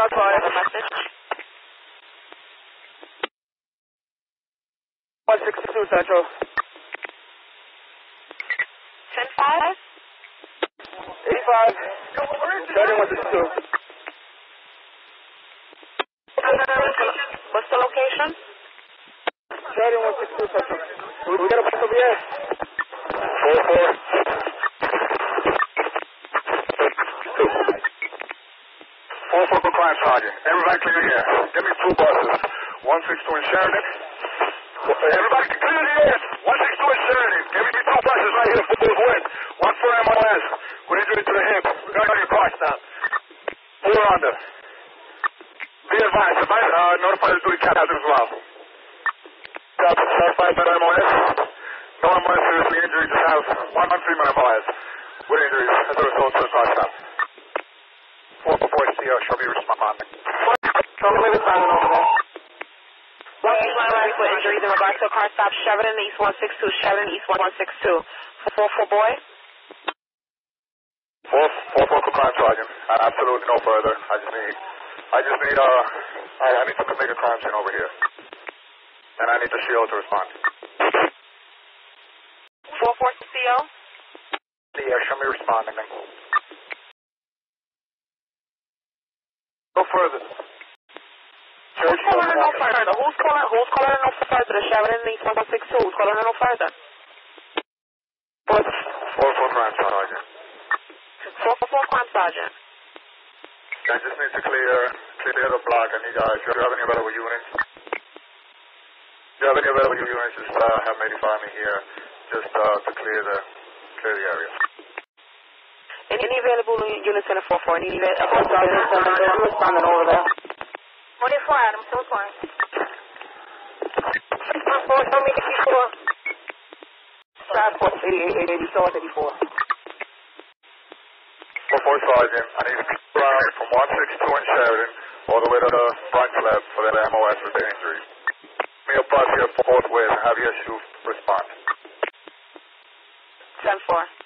Shots fired. The message. 162 Central. 10-5. 85. Sheridan 162. What's the location? Sheridan 162 Central. We, we got a bus over here. 4-4. Focal crime sergeant. Everybody clear here. Give me two buses. One six two in Sheridan. Everybody clear the air. One six two in Sheridan. Give me two buses right here for both west. One for MOS. With injury to the hip. We got your car stop. Four under. Be advised. Advise, uh, notify the duty captain as well. Captain, notify the MOS. No MOS seriously injured. Just have one female MOS with injuries as a result of the car stop. Four before CO shall be responding. Tell me the time over there. One eight with injuries in regards to a car stop. Sheridan East 162. Sheridan East 162. 4-4 boy. Four, four focal crime. Uh, absolutely no further. I just need, I just need, uh, I, I need to make a crime scene over here. And I need the CO to respond. 4-4 CO. Yeah, show me responding No further. Who's calling in no further? Who's calling, who's calling in no further? The Sheridan East 162. Who's calling in no further? Four, four, four crime sergeant. 4-4 crime sergeant. I just need to clear, clear the block. I need, uh, do you have any available units? Do you have any available units? Just, uh, have maybe find me here. Just, uh, to clear the, clear the area. Any available units in the 4-4? Any available I'm responding over there. 44 Adam, so far. 614, show me 84. Passport 88, 84, 84. Four four sergeant, I need to clear around from one six two in Sheridan all the way to the front left for the MOS with the injuries. Me a bus here forthwith and have your shoe respond. 10-4.